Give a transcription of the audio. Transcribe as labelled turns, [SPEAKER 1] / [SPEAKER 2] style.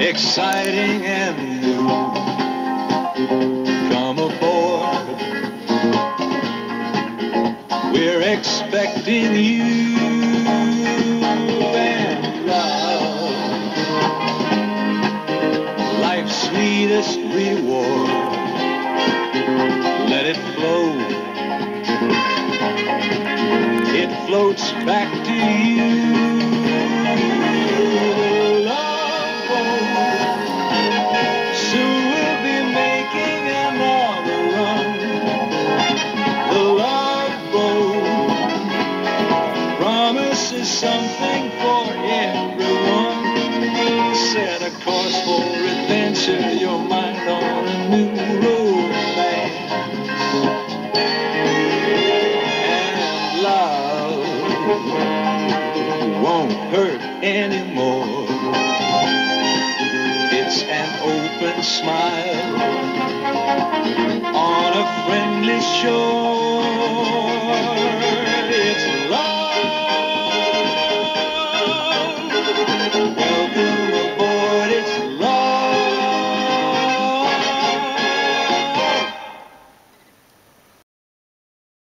[SPEAKER 1] exciting and new. Come aboard. We're expecting you and love. Life's sweetest reward. Let it flow. It floats back to you. Promises something for everyone. Set a course for adventure, your mind on a new romance. And love won't hurt anymore. It's an open smile on a friendly shore.